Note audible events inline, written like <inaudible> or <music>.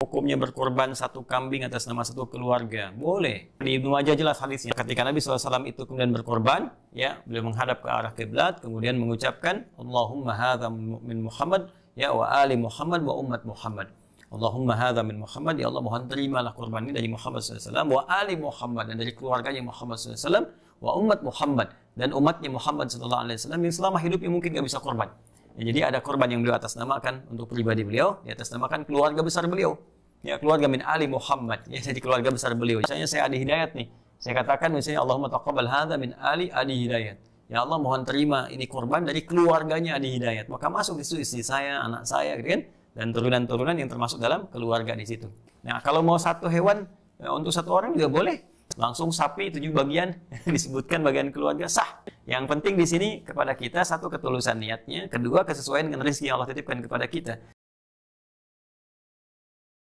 hukumnya berkorban satu kambing atas nama satu keluarga? Boleh. Di Ibnu Majah jelas hadisnya. Ketika Nabi SAW itu kemudian berkorban, ya beliau menghadap ke arah kiblat, kemudian mengucapkan Allahumma hadha min Muhammad ya wa ali Muhammad wa umat Muhammad. Allahumma hadha min Muhammad ya Allah mohon terimalah kurban ini dari Muhammad SAW wa ali Muhammad dan dari keluarganya Muhammad SAW wa umat Muhammad dan umatnya Muhammad SAW yang selama hidupnya mungkin gak bisa korban. Ya, jadi ada korban yang beliau atas namakan untuk pribadi beliau, atas namakan keluarga besar beliau. Ya, keluarga min Ali Muhammad. Ya, jadi keluarga besar beliau. Misalnya saya Adi Hidayat nih. Saya katakan misalnya Allahumma taqabbal hadza min Ali Adi Hidayat. Ya Allah mohon terima ini korban dari keluarganya Adi Hidayat. Maka masuk di situ istri saya, anak saya gitu kan dan turunan-turunan yang termasuk dalam keluarga di situ. Nah, kalau mau satu hewan ya, untuk satu orang juga boleh. Langsung sapi tujuh bagian <laughs> disebutkan bagian keluarga sah. Yang penting di sini kepada kita satu ketulusan niatnya, kedua kesesuaian dengan rezeki yang Allah titipkan kepada kita.